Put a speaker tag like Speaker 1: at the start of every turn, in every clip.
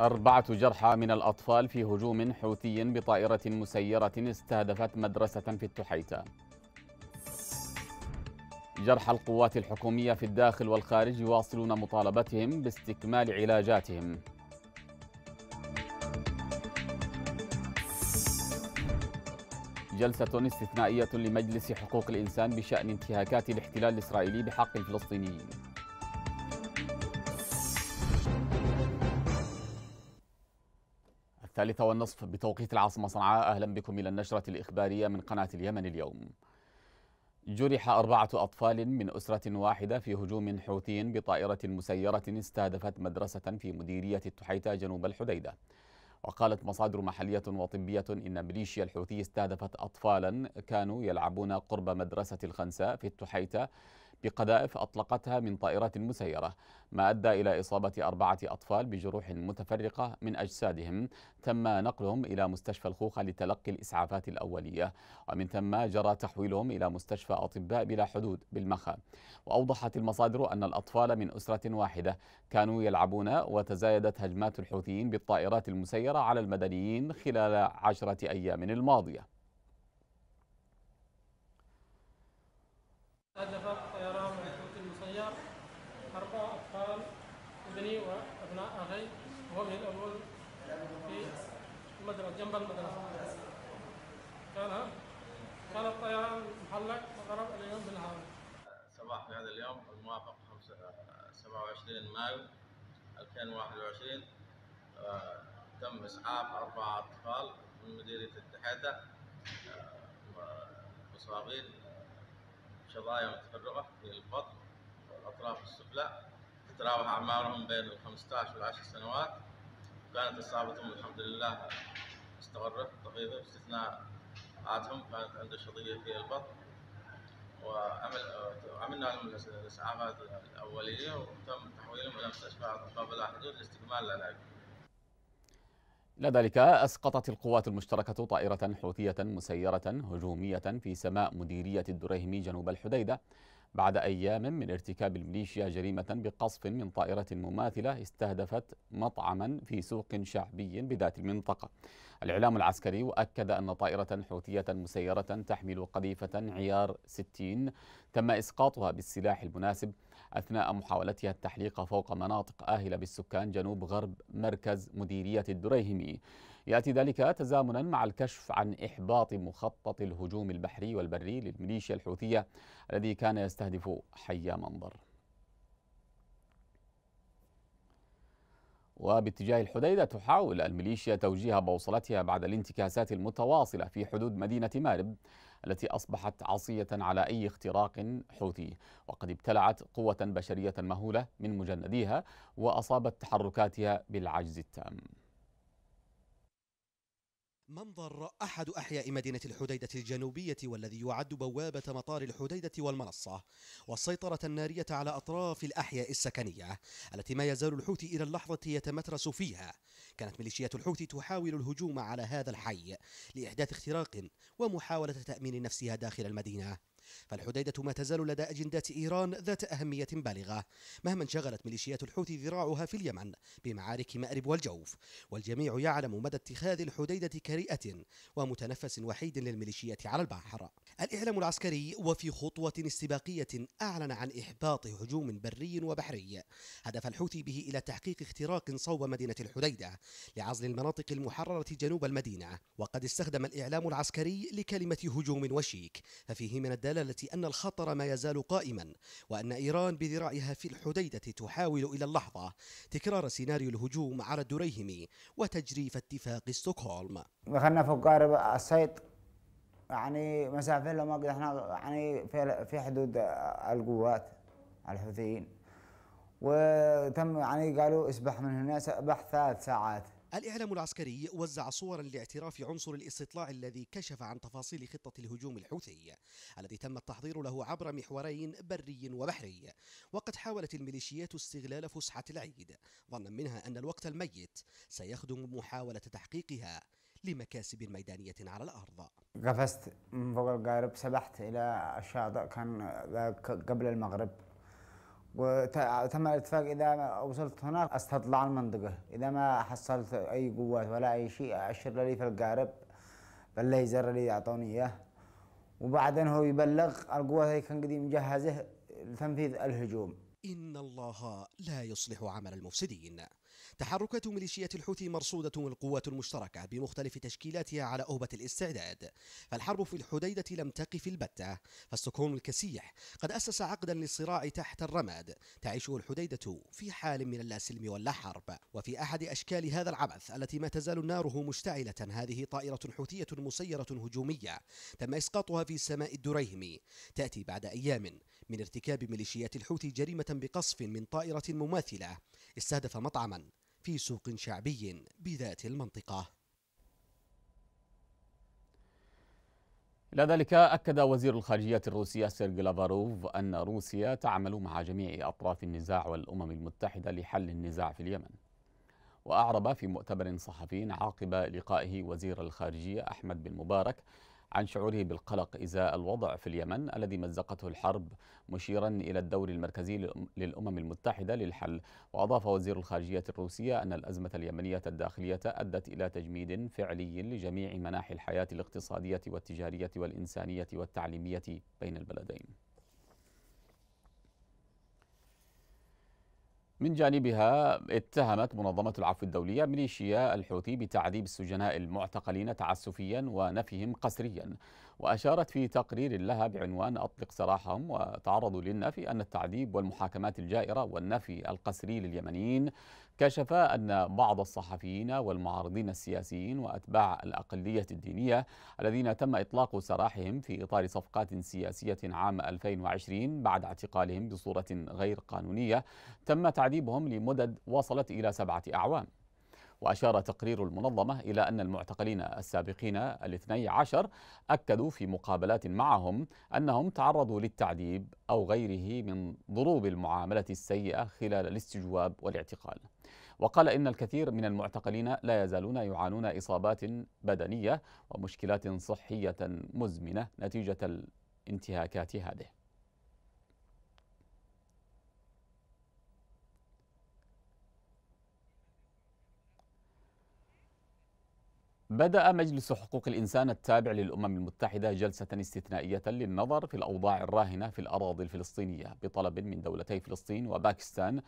Speaker 1: أربعة جرحى من الأطفال في هجوم حوثي بطائرة مسيرة استهدفت مدرسة في التحيتة. جرحى القوات الحكومية في الداخل والخارج يواصلون مطالبتهم باستكمال علاجاتهم. جلسة استثنائية لمجلس حقوق الإنسان بشأن انتهاكات الاحتلال الإسرائيلي بحق الفلسطينيين. الثالثة والنصف بتوقيت العاصمة صنعاء. أهلا بكم إلى النشرة الإخبارية من قناة اليمن اليوم. جرح أربعة أطفال من أسرة واحدة في هجوم حوثي بطائرة مسيرة استهدفت مدرسة في مديرية التحيتة جنوب الحديدة. وقالت مصادر محلية وطبية إن ميليشيا الحوثي استهدفت أطفالا كانوا يلعبون قرب مدرسة الخنساء في التحيتة بقذائف أطلقتها من طائرة مسيرة ما أدى إلى إصابة أربعة أطفال بجروح متفرقة من أجسادهم. تم نقلهم إلى مستشفى الخوخة لتلقي الإسعافات الأولية ومن ثم جرى تحويلهم إلى مستشفى أطباء بلا حدود بالمخا. وأوضحت المصادر أن الأطفال من أسرة واحدة كانوا يلعبون وتزايدت هجمات الحوثيين بالطائرات المسيرة على المدنيين خلال عشرة أيام الماضية
Speaker 2: هدف طيران الحوثي المسير أربع أطفال ابني وأبناء أخي وهم يلعبون في المدرسة جنب المدرسة كان الطيران محلق وضرب بالنهار
Speaker 3: صباح هذا اليوم الموافق 27 مايو 2021 آه، تم إسعاف أربعة أطفال من مديرية التحيدة آه، مصابين شظايا متفرغة في البطن والأطراف السفلى. تتراوح أعمارهم بين ال 15 والعشر سنوات. كانت إصابتهم الحمد لله استغرت دقيقة باستثناء عادهم كانت عنده شظية في البطن وعمل وعملنا لهم الإسعافات الأولية وتم تحويلهم إلى مستشفى أطباء بلا حدود لاستكمال العلاج.
Speaker 1: إلى ذلك أسقطت القوات المشتركة طائرة حوثية مسيرة هجومية في سماء مديرية الدريهمي جنوب الحديدة بعد أيام من ارتكاب الميليشيا جريمة بقصف من طائرة مماثلة استهدفت مطعما في سوق شعبي بذات المنطقة. الإعلام العسكري أكد أن طائرة حوثية مسيرة تحمل قذيفة عيار 60 تم إسقاطها بالسلاح المناسب أثناء محاولتها التحليق فوق مناطق آهلة بالسكان جنوب غرب مركز مديرية الدريهمي. يأتي ذلك تزامنا مع الكشف عن إحباط مخطط الهجوم البحري والبري للميليشيا الحوثية الذي كان يستهدف حي منظر. وباتجاه الحديدة تحاول الميليشيا توجيه بوصلتها بعد الانتكاسات المتواصلة في حدود مدينة مارب التي أصبحت عصية على أي اختراق حوثي. وقد ابتلعت قوة بشرية مهولة من مجنديها وأصابت تحركاتها بالعجز التام.
Speaker 4: منظر أحد أحياء مدينة الحديدة الجنوبية والذي يعد بوابة مطار الحديدة والمنصة والسيطرة النارية على أطراف الأحياء السكنية التي ما يزال الحوثي إلى اللحظة يتمترس فيها. كانت ميليشيات الحوثي تحاول الهجوم على هذا الحي لإحداث اختراق ومحاولة تأمين نفسها داخل المدينة. فالحديدة ما تزال لدى أجندات إيران ذات أهمية بالغة مهما انشغلت ميليشيات الحوثي ذراعها في اليمن بمعارك مأرب والجوف. والجميع يعلم مدى اتخاذ الحديدة كريئة ومتنفس وحيد للميليشيات على البحر. الإعلام العسكري وفي خطوة استباقية أعلن عن إحباط هجوم بري وبحري. هدف الحوثي به إلى تحقيق اختراق صوب مدينة الحديدة لعزل المناطق المحررة جنوب المدينة. وقد استخدم الإعلام العسكري لكلمة هجوم وشيك ففيه من الدلالة أن الخطر ما يزال قائما وأن إيران بذراعها في الحديدة تحاول إلى اللحظة تكرار سيناريو الهجوم على الدريهمي وتجريف اتفاق ستوكهولم.
Speaker 5: دخلنا في قارب السيط يعني مسافة لما إحنا يعني في في حدود القوات الحوثيين. وتم يعني قالوا اسبح من هنا بحث ثلاث ساعات.
Speaker 4: الإعلام العسكري وزع صورا لاعتراف عنصر الاستطلاع الذي كشف عن تفاصيل خطة الهجوم الحوثي الذي تم التحضير له عبر محورين بري وبحري. وقد حاولت الميليشيات استغلال فسحة العيد ظنا منها أن الوقت الميت سيخدم محاولة تحقيقها لمكاسب ميدانية على الأرض.
Speaker 5: قفزت من فوق القارب سبحت إلى الشاطئ كان قبل المغرب. وتم الاتفاق إذا وصلت هناك أستطلع المنطقة. إذا ما حصلت أي قوات ولا أي شيء أشر لي في القارب بالليزر اللي يعطوني إياه. وبعدين هو يبلغ القوات اللي كان قديم مجهزه لتنفيذ الهجوم.
Speaker 4: إن الله لا يصلح عمل المفسدين. تحركات ميليشيات الحوثي مرصودة القوات المشتركة بمختلف تشكيلاتها على أهبة الاستعداد فالحرب في الحديدة لم تقف البتة فالسكون الكسيح قد أسس عقدا للصراع تحت الرماد تعيشه الحديدة في حال من اللا سلم ولا حرب وفي أحد أشكال هذا العبث التي ما تزال ناره مشتعلة هذه طائرة حوثية مسيرة هجومية تم إسقاطها في سماء الدريهم. تأتي بعد أيام من ارتكاب ميليشيات الحوثي جريمة بقصف من طائرة مماثلة استهدف مطعما. في سوق شعبي بذات المنطقة.
Speaker 1: إلى ذلك أكد وزير الخارجية الروسية سيرجي لافاروف أن روسيا تعمل مع جميع أطراف النزاع والأمم المتحدة لحل النزاع في اليمن. وأعرب في مؤتمر صحفي عقب لقائه وزير الخارجية أحمد بن مبارك عن شعوره بالقلق إزاء الوضع في اليمن الذي مزقته الحرب مشيرا إلى الدور المركزي للأمم المتحدة للحل. وأضاف وزير الخارجية الروسية أن الأزمة اليمنية الداخلية أدت إلى تجميد فعلي لجميع مناحي الحياة الاقتصادية والتجارية والإنسانية والتعليمية بين البلدين. من جانبها اتهمت منظمة العفو الدولية ميليشيا الحوثي بتعذيب السجناء المعتقلين تعسفيا ونفيهم قسريا وأشارت في تقرير لها بعنوان أطلق سراحهم وتعرضوا للنفي أن التعذيب والمحاكمات الجائرة والنفي القسري لليمنيين كشف أن بعض الصحفيين والمعارضين السياسيين وأتباع الأقلية الدينية الذين تم إطلاق سراحهم في إطار صفقات سياسية عام 2020 بعد اعتقالهم بصورة غير قانونية تم تعذيبهم لمدد وصلت إلى سبعة أعوام. وأشار تقرير المنظمة إلى أن المعتقلين السابقين الاثني عشر أكدوا في مقابلات معهم أنهم تعرضوا للتعذيب أو غيره من ضروب المعاملة السيئة خلال الاستجواب والاعتقال. وقال إن الكثير من المعتقلين لا يزالون يعانون إصابات بدنية ومشكلات صحية مزمنة نتيجة الانتهاكات هذه. بدأ مجلس حقوق الإنسان التابع للأمم المتحدة جلسة استثنائية للنظر في الأوضاع الراهنة في الأراضي الفلسطينية بطلب من دولتي فلسطين وباكستان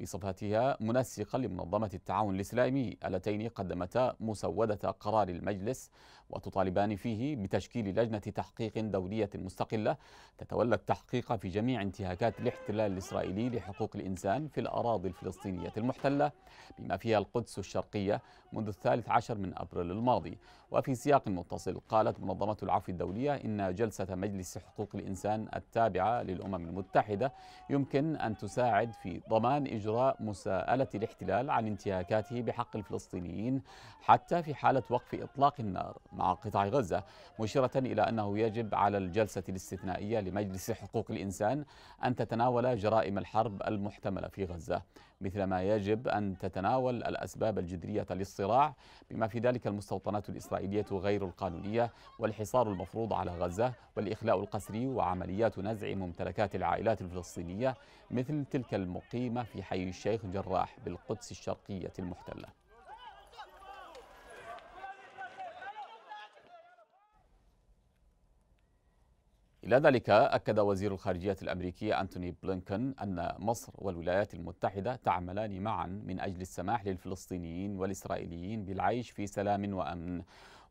Speaker 1: بصفتها منسقا لمنظمة التعاون الإسلامي اللتين قدمتا مسودة قرار المجلس وتطالبان فيه بتشكيل لجنة تحقيق دولية مستقلة تتولى التحقيق في جميع انتهاكات الاحتلال الإسرائيلي لحقوق الإنسان في الأراضي الفلسطينية المحتلة بما فيها القدس الشرقية منذ الثالث عشر من أبريل الماضي. وفي سياق متصل. قالت منظمة العفو الدولية إن جلسة مجلس حقوق الإنسان التابعة للأمم المتحدة يمكن أن تساعد في ضمان إجراء مساءلة الاحتلال عن انتهاكاته بحق الفلسطينيين حتى في حالة وقف إطلاق النار مع قطاع غزة مشيرة إلى أنه يجب على الجلسة الاستثنائية لمجلس حقوق الإنسان أن تتناول جرائم الحرب المحتملة في غزة. مثلما يجب أن تتناول الأسباب الجذرية للصراع بما في ذلك المستوطنات الإسرائيلية غير القانونية والحصار المفروض على غزة والإخلاء القسري وعمليات نزع ممتلكات العائلات الفلسطينية مثل تلك المقيمة في حي الشيخ جراح بالقدس الشرقية المحتلة. إلى ذلك أكد وزير الخارجية الأمريكي أنتوني بلينكن أن مصر والولايات المتحدة تعملان معا من أجل السماح للفلسطينيين والإسرائيليين بالعيش في سلام وأمن.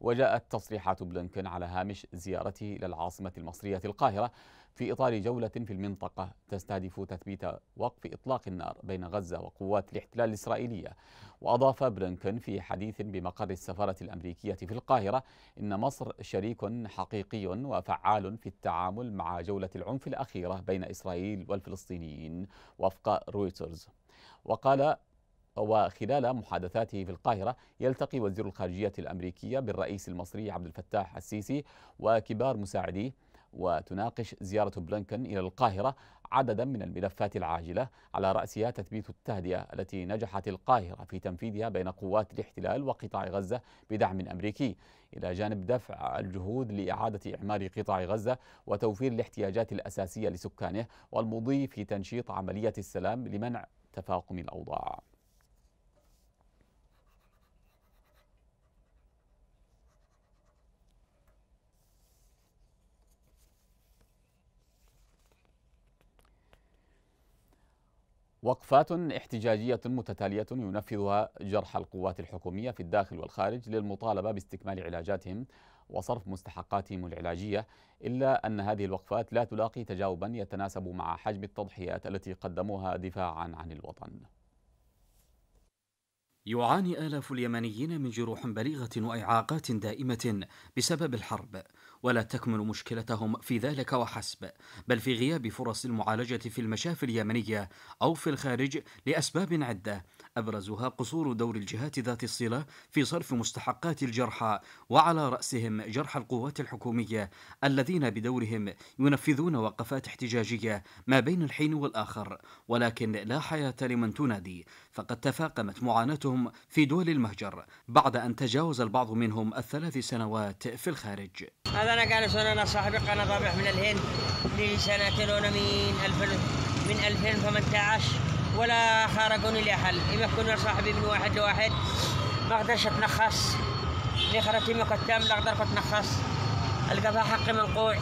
Speaker 1: وجاءت تصريحات بلينكن على هامش زيارته إلى العاصمة المصرية القاهرة في إطار جولة في المنطقة تستهدف تثبيت وقف إطلاق النار بين غزة وقوات الاحتلال الإسرائيلية. وأضاف بلينكن في حديث بمقر السفارة الأمريكية في القاهرة إن مصر شريك حقيقي وفعال في التعامل مع جولة العنف الأخيرة بين إسرائيل والفلسطينيين وفق رويترز. وقال وخلال محادثاته في القاهرة يلتقي وزير الخارجية الأمريكية بالرئيس المصري عبد الفتاح السيسي وكبار مساعديه وتناقش زيارة بلينكن إلى القاهرة عددا من الملفات العاجلة على رأسها تثبيت التهدئة التي نجحت القاهرة في تنفيذها بين قوات الاحتلال وقطاع غزة بدعم أمريكي. إلى جانب دفع الجهود لإعادة إعمار قطاع غزة وتوفير الاحتياجات الأساسية لسكانه والمضي في تنشيط عملية السلام لمنع تفاقم الأوضاع. وقفات احتجاجية متتالية ينفذها جرحى القوات الحكومية في الداخل والخارج للمطالبة باستكمال علاجاتهم وصرف مستحقاتهم العلاجية إلا أن هذه الوقفات لا تلاقي تجاوبا يتناسب مع حجم التضحيات التي قدموها دفاعا عن الوطن.
Speaker 6: يعاني آلاف اليمنيين من جروح بليغة وإعاقات دائمة بسبب الحرب. ولا تكمن مشكلتهم في ذلك وحسب بل في غياب فرص المعالجة في المشافي اليمنية أو في الخارج لأسباب عدة. أبرزها قصور دور الجهات ذات الصلة في صرف مستحقات الجرحى وعلى رأسهم جرحى القوات الحكومية الذين بدورهم ينفذون وقفات احتجاجية ما بين الحين والآخر. ولكن لا حياة لمن تنادي. فقد تفاقمت معاناتهم في دول المهجر بعد أن تجاوز البعض منهم الثلاث سنوات في الخارج.
Speaker 7: هذا أنا قال أنا صاحبي قناة رابح من الهند وأنا من 2000 من 2018 ولا خرجوني لي حل. إما كنا صاحبي من واحد لواحد ما أقدرش أتنخص. لي خرجت ما كنت لا أقدر أتنخص فيها حقي منقوع.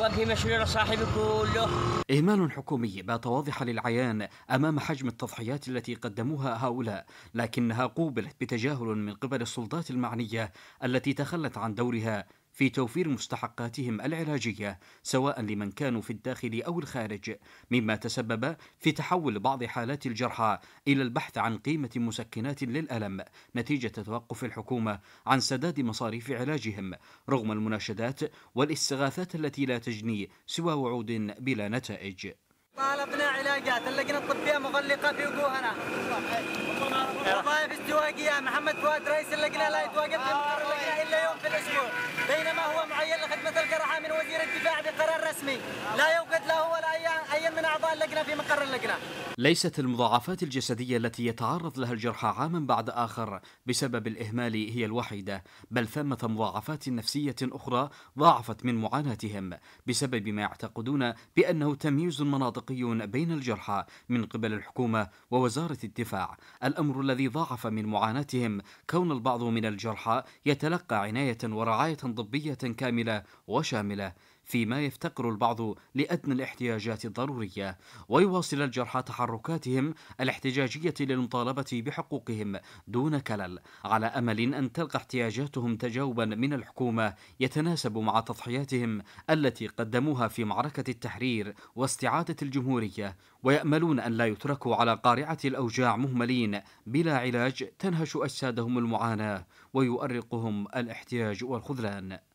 Speaker 7: وجهي مشلول صاحبي كله.
Speaker 6: إهمال حكومي بات واضحا للعيان أمام حجم التضحيات التي قدموها هؤلاء لكنها قوبلت بتجاهل من قبل السلطات المعنية التي تخلت عن دورها في توفير مستحقاتهم العلاجية سواء لمن كانوا في الداخل أو الخارج مما تسبب في تحول بعض حالات الجرحى إلى البحث عن قيمة مسكنات للألم نتيجة توقف الحكومة عن سداد مصاريف علاجهم رغم المناشدات والاستغاثات التي لا تجني سوى وعود بلا نتائج.
Speaker 8: طالبنا علاجات اللجنة الطبية مغلقة في وجوهنا. وظائف استواقية محمد فؤاد رئيس اللجنة لا يتواجد في مقر اللجنة إلا يوم في الأسبوع بينما هو معين لخدمة الجرحى من وزير الدفاع بقرار رسمي. لا يوجد له ولا أي من أعضاء اللجنة في مقر اللجنة.
Speaker 6: ليست المضاعفات الجسدية التي يتعرض لها الجرحى عاما بعد آخر بسبب الإهمال هي الوحيدة بل ثمة مضاعفات نفسية أخرى ضاعفت من معاناتهم بسبب ما يعتقدون بأنه تمييز مناطقي بين الجرحى من قبل الحكومة ووزارة الدفاع. الأمر الذي ضاعف من معاناتهم كون البعض من الجرحى يتلقى عناية ورعاية طبية كاملة وشاملة. فيما يفتقر البعض لأدنى الاحتياجات الضرورية ويواصل الجرحى تحركاتهم الاحتجاجية للمطالبة بحقوقهم دون كلل على أمل أن تلقى احتياجاتهم تجاوبا من الحكومة يتناسب مع تضحياتهم التي قدموها في معركة التحرير واستعادة الجمهورية ويأملون أن لا يتركوا على قارعة الأوجاع مهملين بلا علاج تنهش أجسادهم المعاناة ويؤرقهم الاحتياج والخذلان.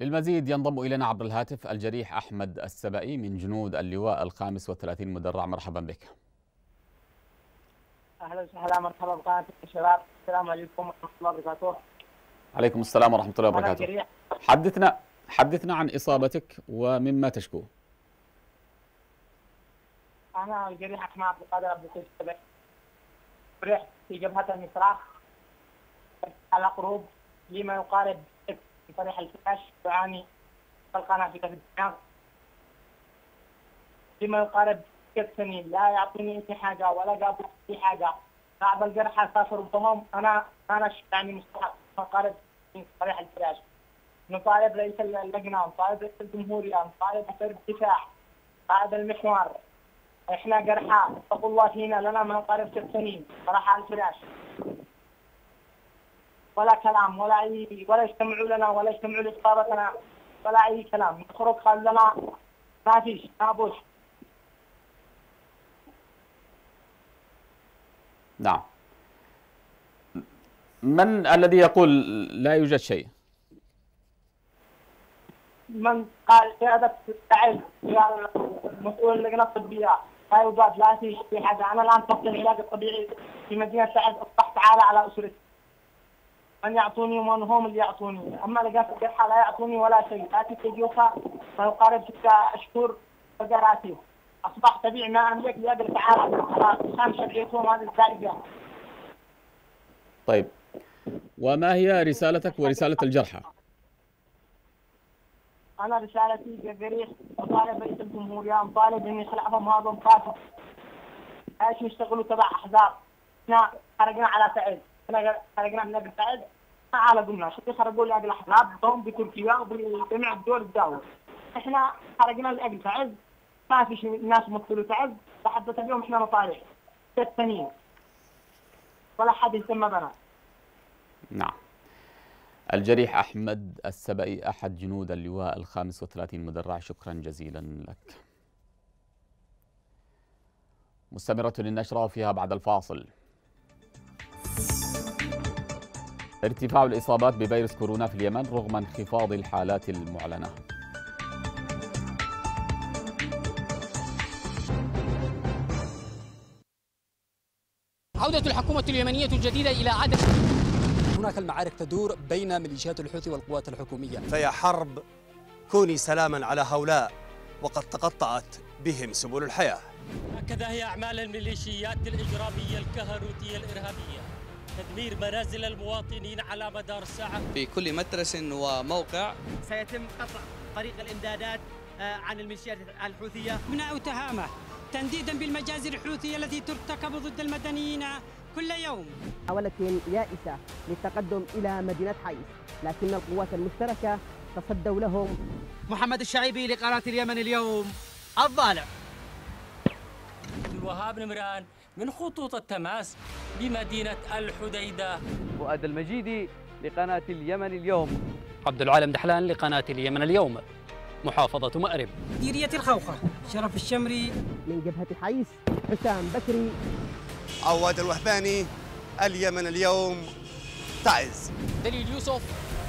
Speaker 1: للمزيد ينضم إلينا عبر الهاتف الجريح أحمد السبئي من جنود اللواء الخامس والثلاثين مدرع مرحبا بك.
Speaker 9: أهلا وسهلا مرحبا بقناه الشباب. السلام عليكم ورحمة الله وبركاته.
Speaker 1: عليكم السلام ورحمة الله وبركاته.
Speaker 9: جريح
Speaker 1: حدثنا حدثنا عن إصابتك ومما تشكو.
Speaker 9: أنا الجريح أحمد عبد القادر عبد اللطيف السبعي جرحت في جبهة المصراخ على قروب لما يقارب من طريح الفراش يعاني طلقانه في كف الدماغ لما يقارب ست سنين لا يعطيني اي حاجة ولا قابل في حاجة. بعض الجرحى سافروا بهم أنا أنا يعني مستحق مقارب من طريح الفراش. نطالب رئيس اللجنة نطالب رئيس الجمهورية نطالب وزير الدفاع قائد المحور. إحنا جرحى اتقوا الله فينا لنا ما نقارب ست سنين صراحة على الفراش. ولا كلام ولا اي ولا يستمعوا لنا ولا يستمعوا لإصابتنا ولا أي كلام. نخرج قال لنا ما فيش ما بوش.
Speaker 1: نعم. من الذي يقول لا يوجد شيء؟
Speaker 9: من قال قيادة تعال يا مسؤول اللجنة الطبية لا يوجد لا في حاجة. أنا الآن تحت العلاج الطبيعي في مدينة سعد أصبحت عالة على أسرتي. من يعطوني ومن هم اللي يعطوني. أما لقيت الجرحى لا يعطوني ولا شيء. اتي تجوفا فيقارب ستة أشهر فقراتي. اصبحت ابيع ما أملك لاجل على خام شرعيتهم هذه الزائدة.
Speaker 1: طيب. وما هي رسالتك ورسالة الجرحى؟
Speaker 9: أنا رسالتي كفريق اطالب رئيس الجمهوريه مطالب ان يخلعهم هذا مكافح أيش يشتغلوا تبع أحزاب؟ إحنا خرجنا على سعيد خرجنا من أجل سعيد ما على قلنا شو خرجوا لاجل الاحزاب هم بتركيا وبجميع الدول الدولة إحنا خرجنا لاجل سعيد ما في شيء ناس مثلوا سعيد لحد اليوم إحنا مصالح ست سنين ولا حد يهتم بنا
Speaker 1: نعم. الجريح أحمد السبئي أحد جنود اللواء الخامس وثلاثين مدرع. شكرا جزيلا لك. مستمرة للنشرة وفيها بعد الفاصل. ارتفاع الإصابات بفيروس كورونا في اليمن رغم انخفاض الحالات المعلنة.
Speaker 10: عودة الحكومة اليمنية الجديدة إلى عدم هناك المعارك تدور بين ميليشيات الحوثي والقوات الحكومية.
Speaker 11: فيا حرب كوني سلاما على هؤلاء وقد تقطعت بهم سبل الحياة.
Speaker 12: هكذا هي أعمال الميليشيات الإجرامية الكهروتية الإرهابية. تدمير منازل المواطنين على مدار الساعة.
Speaker 13: في كل مدرسة وموقع.
Speaker 14: سيتم قطع طريق الإمدادات آه، عن الميليشيات الحوثية.
Speaker 15: منع تهامة تنديدا بالمجازر الحوثية التي ترتكب ضد المدنيين كل يوم.
Speaker 16: محاولة يائسة للتقدم إلى مدينة حيث لكن القوات المشتركة تصدوا لهم.
Speaker 14: محمد الشعيبي لقناة اليمن اليوم الضالع
Speaker 12: الوهاب نمران من خطوط التماس بمدينة الحديدة.
Speaker 17: فؤاد المجيدي لقناة اليمن اليوم.
Speaker 10: عبد العالم دحلان لقناة اليمن اليوم. محافظة مأرب.
Speaker 15: ديرية الخوخة شرف الشمري.
Speaker 16: من جبهة حيس حسام بكري.
Speaker 11: عواد الوهباني اليمن اليوم. تعز.
Speaker 10: دليل يوسف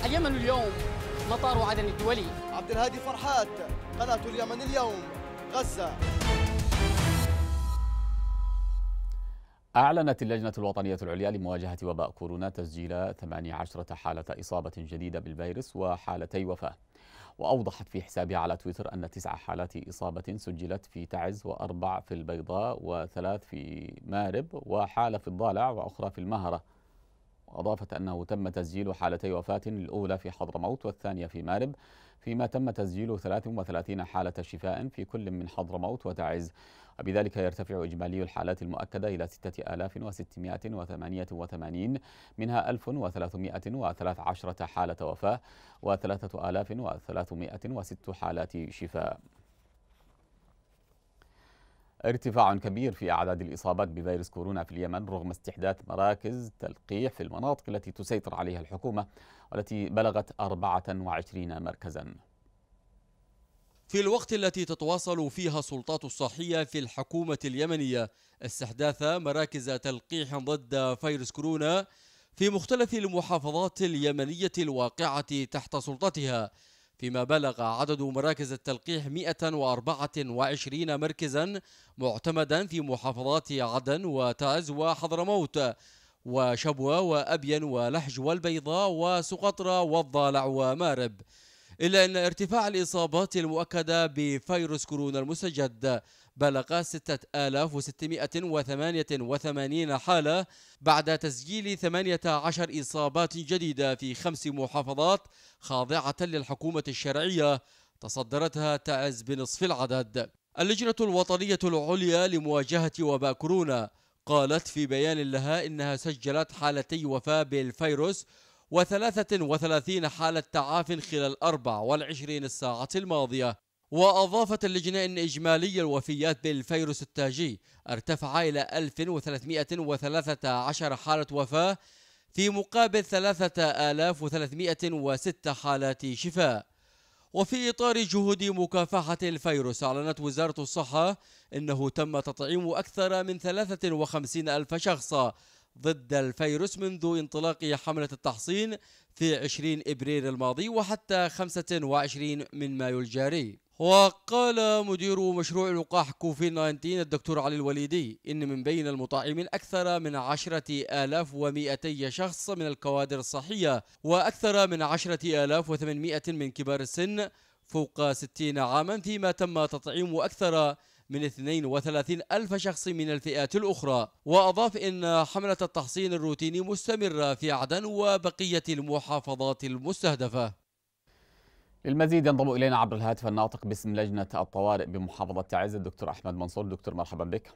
Speaker 10: اليمن اليوم. مطار عدن الدولي.
Speaker 18: عبد الهادي فرحات قناة اليمن اليوم. غزة.
Speaker 1: أعلنت اللجنة الوطنية العليا لمواجهة وباء كورونا تسجيل 18 حالة إصابة جديدة بالفيروس وحالتي وفاة. وأوضحت في حسابها على تويتر أن تسع حالات إصابة سجلت في تعز وأربع في البيضاء وثلاث في مارب وحالة في الضالع وأخرى في المهرة. وأضافت أنه تم تسجيل حالتي وفاة الأولى في حضرموت والثانية في مارب فيما تم تسجيل 33 حالة شفاء في كل من حضرموت وتعز. وبذلك يرتفع إجمالي الحالات المؤكدة إلى 6688 منها 1313 حالة وفاة و3306 حالات شفاء. ارتفاع كبير في أعداد الإصابات بفيروس كورونا في اليمن رغم استحداث مراكز تلقيح في المناطق التي تسيطر عليها الحكومة والتي بلغت 24 مركزاً.
Speaker 19: في الوقت التي تتواصل فيها السلطات الصحية في الحكومة اليمنية استحداث مراكز تلقيح ضد فيروس كورونا في مختلف المحافظات اليمنية الواقعة تحت سلطتها. فيما بلغ عدد مراكز التلقيح 124 مركزا معتمدا في محافظات عدن وتعز وحضرموت وشبوة وأبين ولحج والبيضاء وسقطرى والضالع ومارب. إلا أن ارتفاع الإصابات المؤكدة بفيروس كورونا المستجد بلغ 6688 حالة بعد تسجيل 18 إصابات جديدة في خمس محافظات خاضعة للحكومة الشرعية تصدرتها تعز بنصف العدد. اللجنة الوطنية العليا لمواجهة وباء كورونا قالت في بيان لها إنها سجلت حالتي وفاة بالفيروس وثلاثة وثلاثين حالة تعاف خلال 24 الساعة الماضية وأضافت اللجنة أن إجمالي الوفيات بالفيروس التاجي ارتفع إلى 1313 حالة وفاة في مقابل 3306 حالات شفاء. وفي إطار جهود مكافحة الفيروس أعلنت وزارة الصحة أنه تم تطعيم أكثر من 53 ألف شخص ضد الفيروس منذ انطلاق حملة التحصين في 20 إبريل الماضي وحتى 25 من مايو الجاري. وقال مدير مشروع لقاح كوفيد 19 الدكتور علي الوليدي إن من بين المطعمين أكثر من عشرة آلاف ومئتي شخص من الكوادر الصحية وأكثر من عشرة آلاف وثمانمائة من كبار السن فوق 60 عاما فيما تم تطعيم أكثر من 32 ألف شخص من الفئات الأخرى. وأضاف إن حملة التحصين الروتيني مستمرة في عدن وبقية المحافظات المستهدفة.
Speaker 1: للمزيد ينضم إلينا عبر الهاتف الناطق باسم لجنة الطوارئ بمحافظة تعز الدكتور أحمد منصور. دكتور مرحبا بك.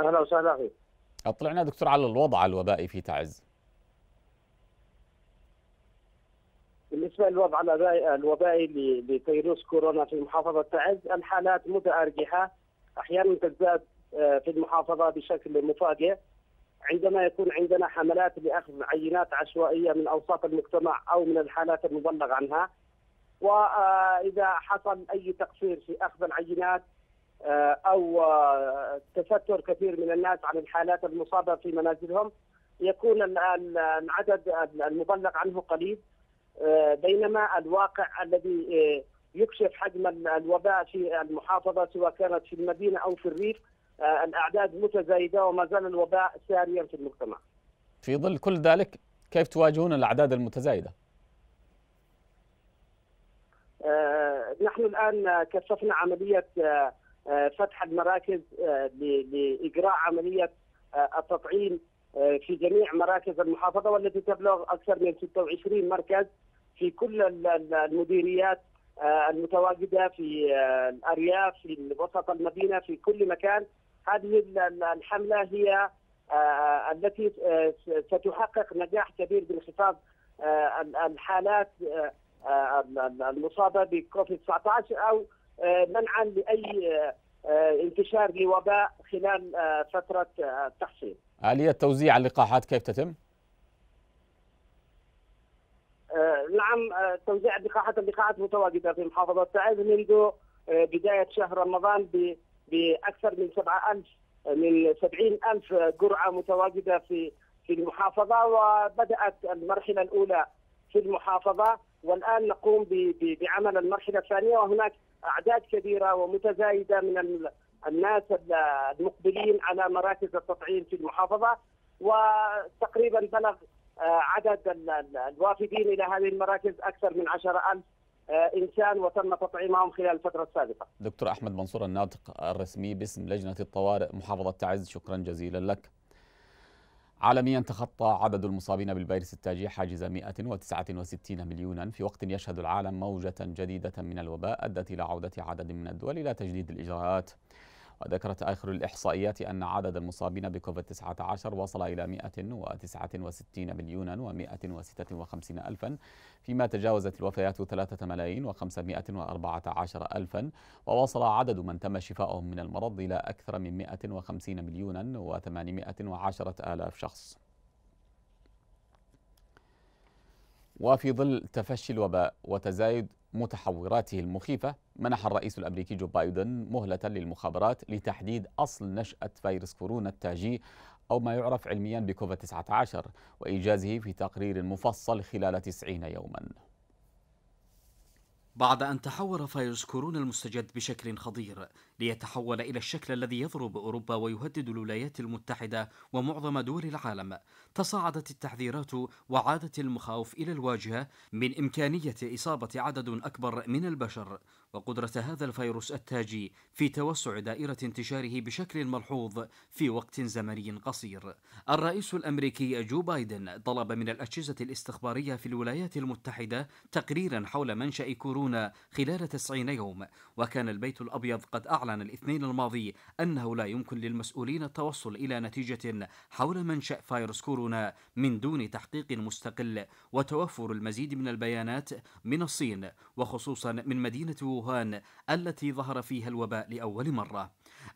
Speaker 20: أهلا وسهلا أخي
Speaker 1: أطلعنا دكتور على الوضع الوبائي في تعز.
Speaker 20: بالنسبة للوضع الوبائي لفيروس كورونا في محافظه تعز الحالات متأرجحة. أحيانا تزداد آه، في المحافظة بشكل مفاجئ. عندما يكون عندنا حملات لأخذ عينات عشوائية من أوساط المجتمع أو من الحالات المبلغ عنها. وإذا حصل أي تقصير في أخذ العينات آه، أو آه، تستر كثير من الناس عن الحالات المصابة في منازلهم يكون العدد المبلغ عنه قليل. بينما الواقع الذي يكشف حجم الوباء في المحافظة سواء كانت في المدينة أو في الريف آه، الأعداد متزايدة وما زال الوباء ساريا في المجتمع.
Speaker 1: في ظل كل ذلك كيف تواجهون الأعداد المتزايدة؟
Speaker 20: آه، نحن الآن كشفنا عملية آه، فتح المراكز لإجراء عملية التطعيم في جميع مراكز المحافظة والتي تبلغ أكثر من 26 مركز في كل المديريات المتواجدة في الأرياف في وسط المدينة في كل مكان هذه الحملة هي آه، التي آه، ستحقق نجاح كبير بانخفاض آه، الحالات المصابة بكوفيد 19 أو منعا لأي انتشار لوباء خلال فترة التحصين.
Speaker 1: آلية توزيع اللقاحات كيف تتم؟
Speaker 20: نعم توزيع اللقاحات اللقاحات متواجدة في محافظة تعز منذ بداية شهر رمضان بأكثر من 7000 من 70000 جرعة متواجدة في في المحافظة وبدأت المرحلة الأولى في المحافظة والآن نقوم بعمل المرحلة الثانية وهناك أعداد كبيرة ومتزايدة من الناس المقبلين على مراكز التطعيم في المحافظة وتقريبا بلغ آه، عدد الوافدين إلى هذه المراكز أكثر من 10000 آه، إنسان وتم تطعيمهم خلال الفترة السابقة.
Speaker 1: دكتور أحمد منصور الناطق الرسمي باسم لجنة الطوارئ محافظة تعز شكرا جزيلا لك. عالميا تخطى عدد المصابين بالفيروس التاجي حاجز 169 مليونا في وقت يشهد العالم موجة جديدة من الوباء أدت إلى عودة عدد من الدول إلى تجديد الإجراءات وذكرت آخر الإحصائيات أن عدد المصابين بكوفيد 19 وصل إلى 169 مليونا و156 ألفا فيما تجاوزت الوفيات 3 ملايين و514 ألفا ووصل عدد من تم شفائهم من المرض إلى أكثر من 150 مليونا و810 آلاف شخص. وفي ظل تفشي الوباء وتزايد متحوراته المخيفة منح الرئيس الأمريكي جو بايدن مهلة للمخابرات لتحديد أصل نشأة فيروس كورونا التاجي أو ما يعرف علميا بكوفيد 19 وإيجازه في تقرير مفصل خلال 90 يوما.
Speaker 6: بعد أن تحور فيروس كورونا المستجد بشكل خطير ليتحول إلى الشكل الذي يضرب أوروبا ويهدد الولايات المتحدة ومعظم دول العالم تصاعدت التحذيرات وعادت المخاوف إلى الواجهة من إمكانية إصابة عدد أكبر من البشر. وقدرة هذا الفيروس التاجي في توسع دائرة انتشاره بشكل ملحوظ في وقت زمني قصير. الرئيس الأمريكي جو بايدن طلب من الأجهزة الاستخبارية في الولايات المتحدة تقريرا حول منشأ كورونا خلال 90 يوم، وكان البيت الأبيض قد أعلن الاثنين الماضي أنه لا يمكن للمسؤولين التوصل إلى نتيجة حول منشأ فيروس كورونا من دون تحقيق مستقل وتوفر المزيد من البيانات من الصين وخصوصا من مدينة ووهان التي ظهر فيها الوباء لأول مرة.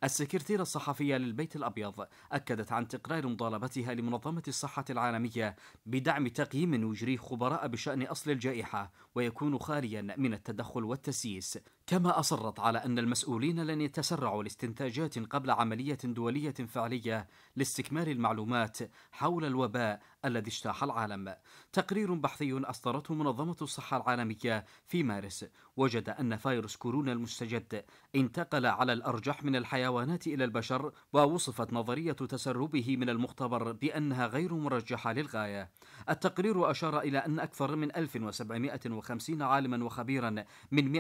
Speaker 6: السكرتيرة الصحفية للبيت الأبيض أكدت عن تقرار مطالبتها لمنظمة الصحة العالمية بدعم تقييم يجريه خبراء بشأن أصل الجائحة ويكون خاليا من التدخل والتسييس. كما أصرت على أن المسؤولين لن يتسرعوا لاستنتاجات قبل عملية دولية فعلية لاستكمال المعلومات حول الوباء الذي اجتاح العالم. تقرير بحثي أصدرته منظمة الصحة العالمية في مارس. وجد أن فيروس كورونا المستجد انتقل على الأرجح من الحيوانات إلى البشر ووصفت نظرية تسربه من المختبر بأنها غير مرجحة للغاية. التقرير أشار إلى أن أكثر من 1750 عالما وخبيرا من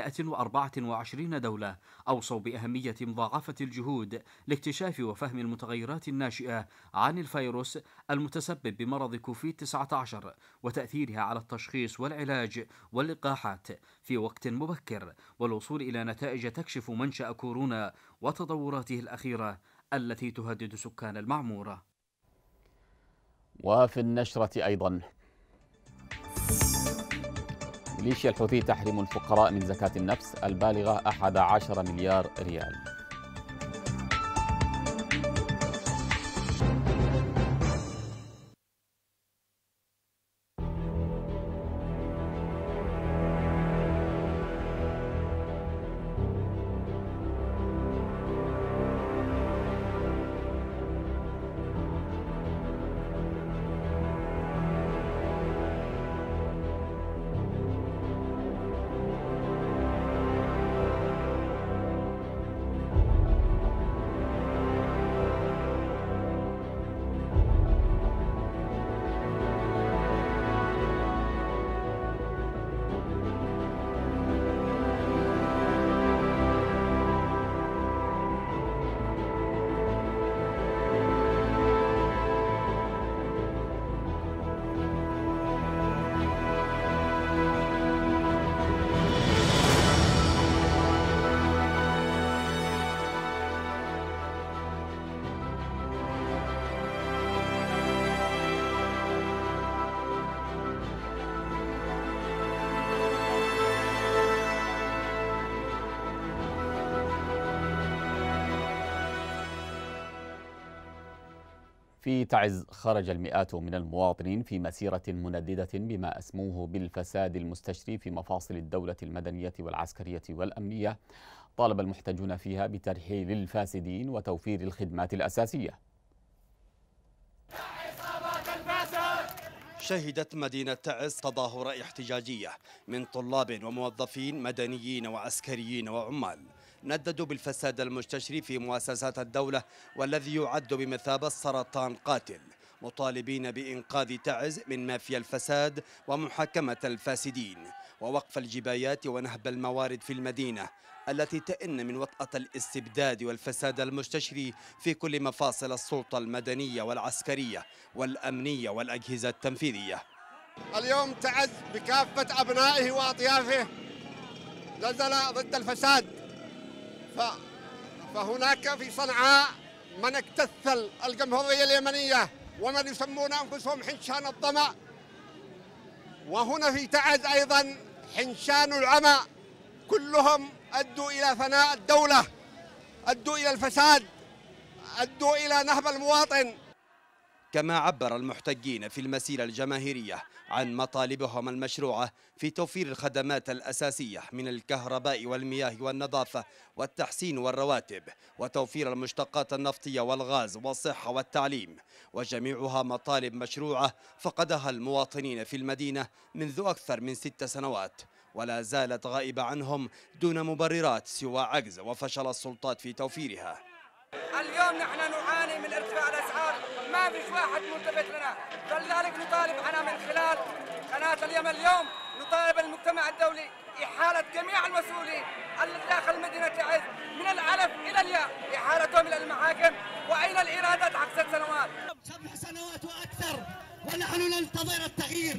Speaker 6: 124 دولة أوصوا بأهمية مضاعفة الجهود لاكتشاف وفهم المتغيرات الناشئة عن الفيروس المتسبب بمرض كوفيد 19 وتأثيرها على التشخيص والعلاج واللقاحات في وقت مبكر والوصول إلى نتائج تكشف منشأ كورونا وتطوراته الأخيرة التي تهدد سكان المعمورة.
Speaker 1: وفي النشرة أيضا ميليشيا الحوثي تحرم الفقراء من زكاة النفس البالغة 11 مليار ريال. في تعز خرج المئات من المواطنين في مسيرة منددة بما أسموه بالفساد المستشري في مفاصل الدولة المدنية والعسكرية والأمنية. طالب المحتجون فيها بترحيل الفاسدين وتوفير الخدمات الأساسية.
Speaker 11: شهدت مدينة تعز تظاهرة احتجاجية من طلاب وموظفين مدنيين وعسكريين وعمال. نددوا بالفساد المستشري في مؤسسات الدولة والذي يعد بمثابة سرطان قاتل. مطالبين بإنقاذ تعز من مافيا الفساد ومحاكمة الفاسدين. ووقف الجبايات ونهب الموارد في المدينة التي تئن من وطأة الاستبداد والفساد المستشري في كل مفاصل السلطة المدنية والعسكرية والأمنية والأجهزة التنفيذية.
Speaker 21: اليوم تعز بكافة أبنائه وأطيافه نزل ضد الفساد. فهناك في صنعاء من اكتثل الجمهورية اليمنية ومن يسمون أنفسهم حنشان الظمأ. وهنا في تعز أيضا حنشان العمى. كلهم أدوا إلى فناء الدولة أدوا إلى الفساد أدوا إلى نهب المواطن.
Speaker 11: كما عبر المحتجين في المسيرة الجماهيرية عن مطالبهم المشروعة في توفير الخدمات الأساسية من الكهرباء والمياه والنظافة والتحسين والرواتب وتوفير المشتقات النفطية والغاز والصحة والتعليم. وجميعها مطالب مشروعة فقدها المواطنين في المدينة منذ أكثر من ست سنوات. ولا زالت غائبة عنهم دون مبررات سوى عجز وفشل السلطات في توفيرها.
Speaker 22: اليوم نحن نعاني من ارتفاع الأسعار. ما فيش واحد ملتفت لنا. فلذلك نطالب أنا من خلال قناة اليمن اليوم نطالب المجتمع الدولي إحالة جميع المسؤولين داخل مدينة تعز من الألف إلى الياء إحالتهم إلى المحاكم واين الإيرادات عقد ست سنوات.
Speaker 23: سبع سنوات وأكثر ونحن ننتظر التغيير.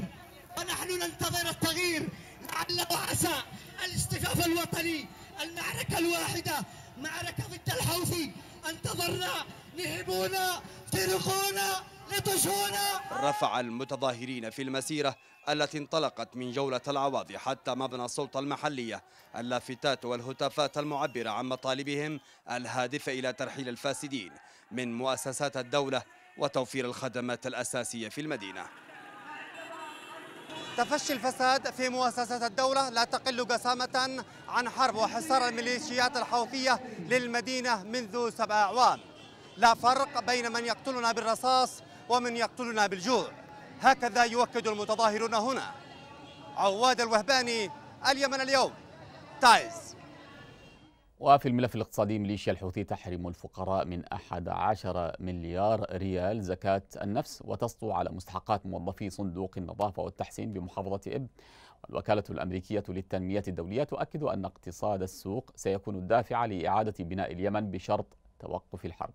Speaker 23: ونحن ننتظر التغيير. لعل وعسى الاصطفاف الوطني المعركة الواحدة معركة ضد الحوثي. انتظرنا نهبونا سرقونا لطشونا
Speaker 11: رفع المتظاهرين في المسيرة التي انطلقت من جولة العواضي حتى مبنى السلطة المحلية اللافتات والهتافات المعبرة عن مطالبهم الهادفة إلى ترحيل الفاسدين من مؤسسات الدولة وتوفير الخدمات الأساسية في المدينة.
Speaker 24: تفشي الفساد في مؤسسات الدولة لا تقل قسامة عن حرب وحصار الميليشيات الحوثية للمدينة منذ سبع أعوام. لا فرق بين من يقتلنا بالرصاص ومن يقتلنا بالجوع. هكذا يؤكد المتظاهرون هنا. عواد الوهباني اليمن اليوم. تايز.
Speaker 1: وفي الملف الاقتصادي ميليشيا الحوثي تحرم الفقراء من 11 مليار ريال زكاة النفس وتسطو على مستحقات موظفي صندوق النظافة والتحسين بمحافظة إب. والوكالة الأمريكية للتنمية الدولية تؤكد أن اقتصاد السوق سيكون الدافع لإعادة بناء اليمن بشرط توقف الحرب.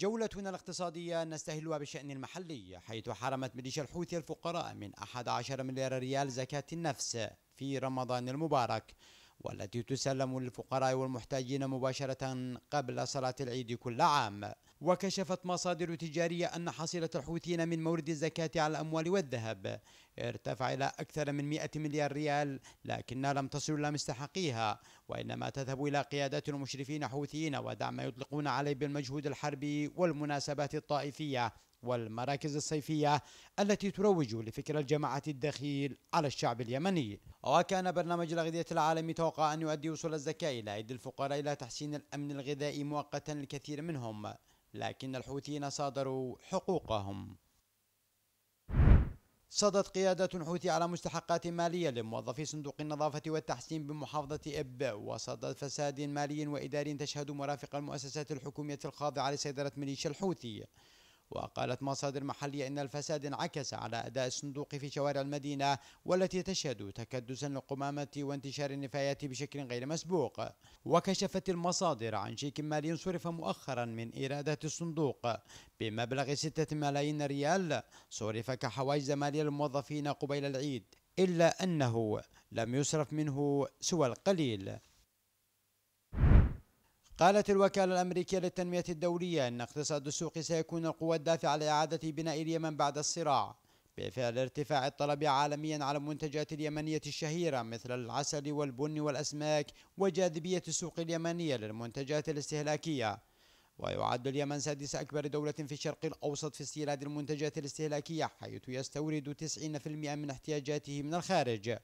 Speaker 25: جولتنا الاقتصادية نستهلها بالشأن المحلي حيث حرمت ميليشيا الحوثي الفقراء من 11 مليار ريال زكاة النفس في رمضان المبارك. والتي تسلم للفقراء والمحتاجين مباشرة قبل صلاة العيد كل عام. وكشفت مصادر تجارية أن حصيلة الحوثيين من مورد الزكاة على الأموال والذهب ارتفع إلى أكثر من 100 مليار ريال لكنها لم تصل إلى مستحقيها وإنما تذهب إلى قيادات المشرفين حوثيين ودعم يطلقون عليه بالمجهود الحربي والمناسبات الطائفية. والمراكز الصيفية التي تروج لفكر الجماعة الدخيل على الشعب اليمني. وكان برنامج الأغذية العالمي توقع أن يؤدي وصول الزكاة إلى أيدي الفقراء إلى تحسين الأمن الغذائي مؤقتا للكثير منهم لكن الحوثيين صادروا حقوقهم. صدت قيادة حوثي على مستحقات مالية لموظفي صندوق النظافة والتحسين بمحافظة إب وصدت فساد مالي وإداري تشهد مرافق المؤسسات الحكومية الخاضعة لسيطرة ميليشيا الحوثي. وقالت مصادر محلية أن الفساد انعكس على أداء الصندوق في شوارع المدينة والتي تشهد تكدسا للقمامة وانتشار النفايات بشكل غير مسبوق. وكشفت المصادر عن شيك مالي صرف مؤخرا من إيرادات الصندوق بمبلغ ستة ملايين ريال صرف كحواجز مالية للموظفين قبيل العيد إلا أنه لم يصرف منه سوى القليل. قالت الوكالة الأمريكية للتنمية الدولية أن اقتصاد السوق سيكون القوة الدافعة لإعادة بناء اليمن بعد الصراع بفعل ارتفاع الطلب عالميا على المنتجات اليمنية الشهيرة مثل العسل والبن والأسماك وجاذبية السوق اليمنية للمنتجات الاستهلاكية. ويعد اليمن سادس أكبر دولة في الشرق الأوسط في استيراد المنتجات الاستهلاكية حيث يستورد 90% من احتياجاته من الخارج.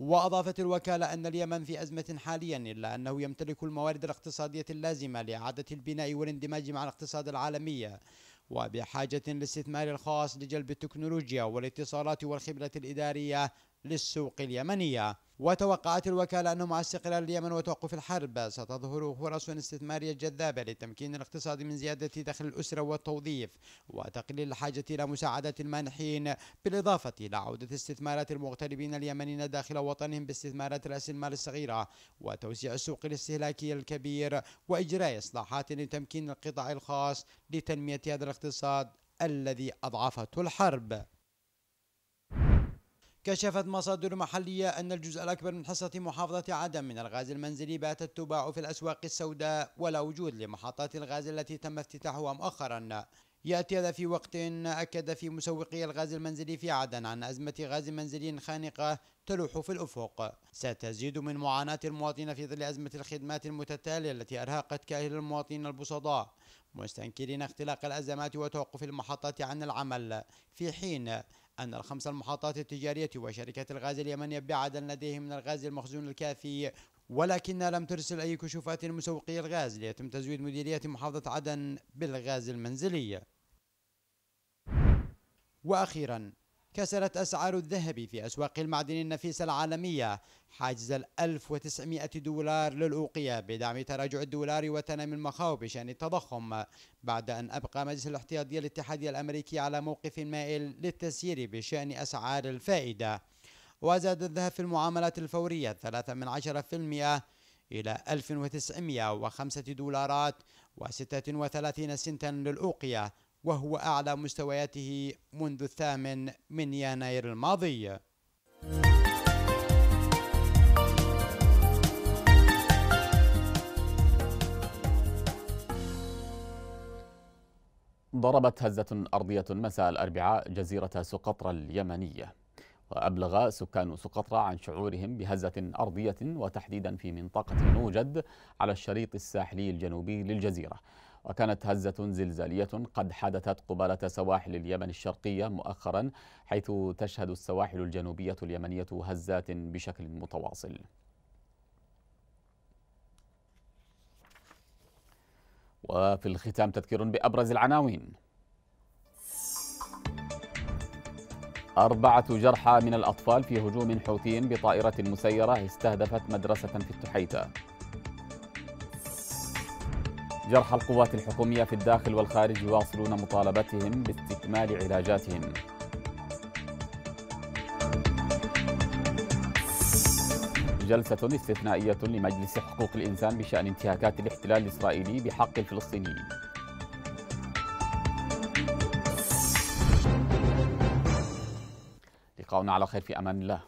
Speaker 25: وأضافت الوكالة أن اليمن في أزمة حاليا إلا أنه يمتلك الموارد الاقتصادية اللازمة لإعادة البناء والاندماج مع الاقتصاد العالمي وبحاجة للاستثمار الخاص لجلب التكنولوجيا والاتصالات والخبرة الإدارية للسوق اليمنية وتوقعت الوكالة أنه مع استقرار اليمن وتوقف الحرب. ستظهر فرص استثمارية جذابة لتمكين الاقتصاد من زيادة دخل الأسرة والتوظيف وتقليل الحاجة إلى مساعدة المانحين. بالإضافة إلى عودة استثمارات المغتربين اليمنيين داخل وطنهم باستثمارات رأس المال الصغيرة وتوسيع السوق الاستهلاكي الكبير وإجراء إصلاحات لتمكين القطاع الخاص لتنمية هذا الاقتصاد الذي أضعفته الحرب. كشفت مصادر محلية أن الجزء الأكبر من حصة محافظة عدن من الغاز المنزلي باتت تباع في الأسواق السوداء ولا وجود لمحطات الغاز التي تم افتتاحها مؤخرا. يأتي هذا في وقت أكد في مسوقي الغاز المنزلي في عدن عن أزمة غاز منزلي خانقة تلوح في الأفق. ستزيد من معاناة المواطنين في ظل أزمة الخدمات المتتالية التي أرهقت كأهل المواطنين البسطاء مستنكرين اختلاق الأزمات وتوقف المحطات عن العمل. في حين أن الخمس المحطات التجارية وشركة الغاز اليمنية بعدن لديهم من الغاز المخزون الكافي ولكنها لم ترسل أي كشوفات لمسوقي الغاز ليتم تزويد مديرية محافظة عدن بالغاز المنزلي. وأخيرا كسرت أسعار الذهب في أسواق المعدن النفيسة العالمية. حاجز ال 1900 دولار للأوقية بدعم تراجع الدولار وتنامي المخاوف بشأن التضخم. بعد أن أبقى مجلس الاحتياطية الاتحادية الأمريكي على موقف مائل للتسيير بشأن أسعار الفائدة. وزاد الذهب في المعاملات الفورية ثلاثة من عشرة في المئة إلى 1905 دولارات و36 سنتا للأوقية. وهو أعلى مستوياته منذ الثامن من يناير الماضي.
Speaker 1: ضربت هزة أرضية مساء الأربعاء جزيرة سقطرى اليمنية وأبلغ سكان سقطرى عن شعورهم بهزة أرضية وتحديدا في منطقة نوجد على الشريط الساحلي الجنوبي للجزيرة. وكانت هزة زلزالية قد حدثت قبالة سواحل اليمن الشرقية مؤخرا حيث تشهد السواحل الجنوبية اليمنية هزات بشكل متواصل. وفي الختام تذكير بأبرز العناوين. أربعة جرحى من الأطفال في هجوم حوثي بطائرة مسيرة استهدفت مدرسة في التحيتة. جرحى القوات الحكومية في الداخل والخارج يواصلون مطالبتهم باستكمال علاجاتهم. جلسة استثنائية لمجلس حقوق الإنسان بشأن انتهاكات الاحتلال الإسرائيلي بحق الفلسطينيين. لقاؤنا على خير في أمان الله.